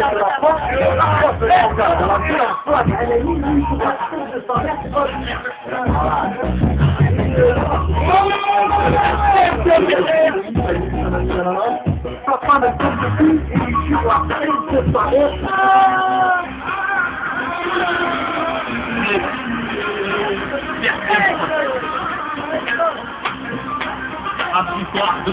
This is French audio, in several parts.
Un petit soir de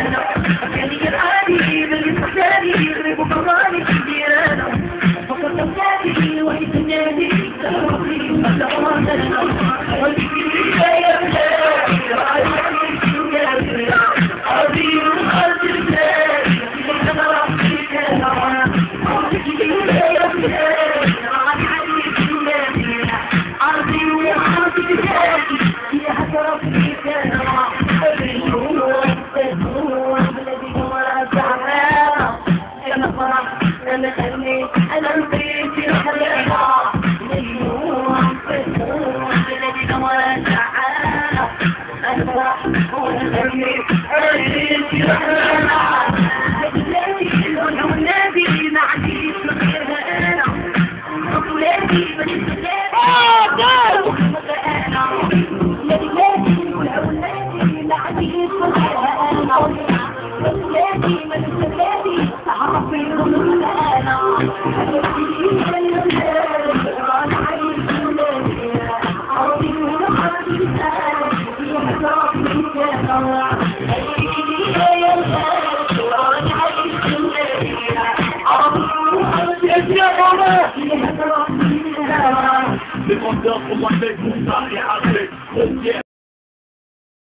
Oh, Live on down for my neck, who's not here, oh yeah.